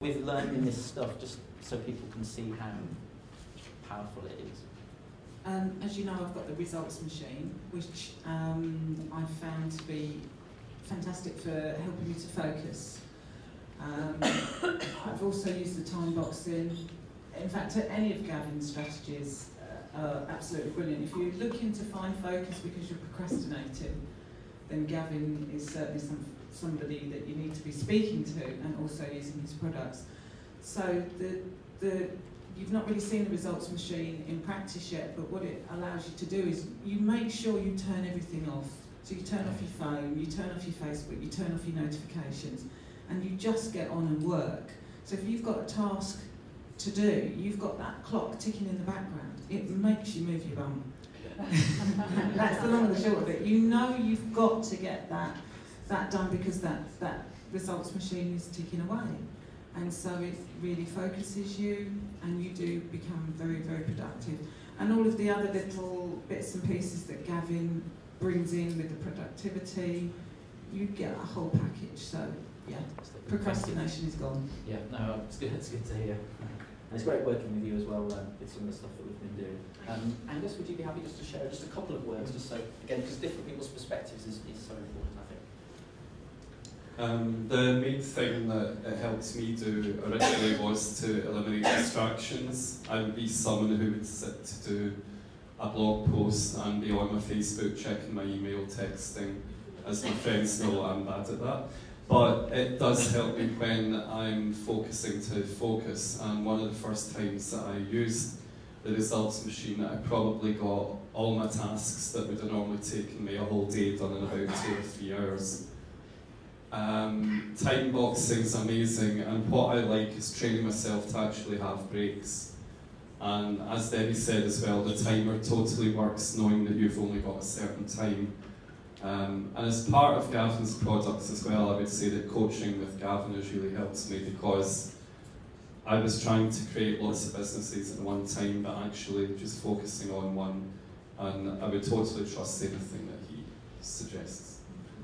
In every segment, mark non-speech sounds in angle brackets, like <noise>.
with learning this stuff, just so people can see how powerful it is? Um, as you know, I've got the results machine, which um, I've found to be fantastic for helping me to focus. Um, I've also used the time boxing. In fact, any of Gavin's strategies uh, are absolutely brilliant. If you're looking to find focus because you're procrastinating, then Gavin is certainly some, somebody that you need to be speaking to and also using his products. So the, the you've not really seen the results machine in practice yet, but what it allows you to do is you make sure you turn everything off. So you turn off your phone, you turn off your Facebook, you turn off your notifications, and you just get on and work. So if you've got a task to do, you've got that clock ticking in the background. It makes you move your bum. <laughs> That's the long and the short of it. You know you've got to get that that done because that that results machine is ticking away and so it really focuses you and you do become very, very productive. And all of the other little bits and pieces that Gavin brings in with the productivity, you get a whole package. So, yeah, procrastination is gone. Yeah, no, it's good, it's good to hear. And it's great working with you as well um, with some of the stuff that we've been doing. Um, Angus, would you be happy just to share just a couple of words, just so, again, because different people's perspectives is, is so important, I think. Um, the main thing that it helped me do originally was to eliminate distractions. I would be someone who would sit to do a blog post and be on my Facebook checking my email, texting. As my friends <laughs> know, I'm bad at that. But it does help me when I'm focusing to focus. And one of the first times that I used the results machine, I probably got all my tasks that would have normally taken me a whole day done in about two or three hours. Um, time boxing is amazing, and what I like is training myself to actually have breaks. And as Debbie said as well, the timer totally works knowing that you've only got a certain time. Um, and as part of Gavin's products as well, I would say that coaching with Gavin has really helped me because I was trying to create lots of businesses at one time, but actually just focusing on one. And I would totally trust anything that he suggests.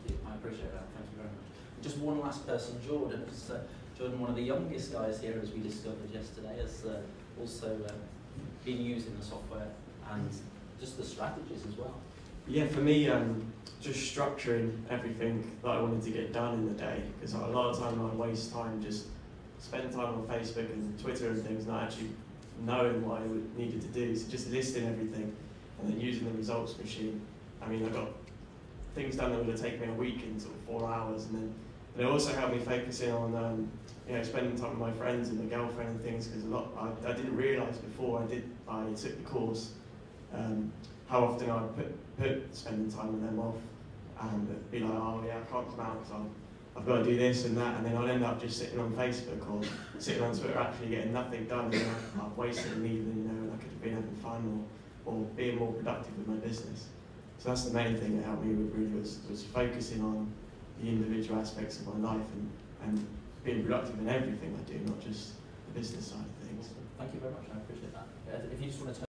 Thank you. I appreciate that. Thank you very much. Just one last person, Jordan, uh, Jordan, one of the youngest guys here, as we discovered yesterday, has uh, also uh, been using the software and just the strategies as well. Yeah, for me, um, just structuring everything that I wanted to get done in the day, because a lot of time I waste time just spending time on Facebook and Twitter and things, not actually knowing what I needed to do. So just listing everything and then using the results machine. I mean, I got things done that would have taken me a week in sort of four hours, and then it also helped me focusing on um, you know spending time with my friends and my girlfriend and things because a lot I, I didn't realise before I did I took the course um, how often I put put spending time with them off and be like oh yeah I can't come out because I've got to do this and that and then I'd end up just sitting on Facebook or sitting on Twitter actually getting nothing done <laughs> and I've, I've wasted an evening you know and I could have been having fun or, or being more productive with my business. So that's the main thing that helped me with really was, was focusing on the individual aspects of my life and, and being productive in everything I do, not just the business side of things. Thank you very much, I appreciate that. Uh, if you just want to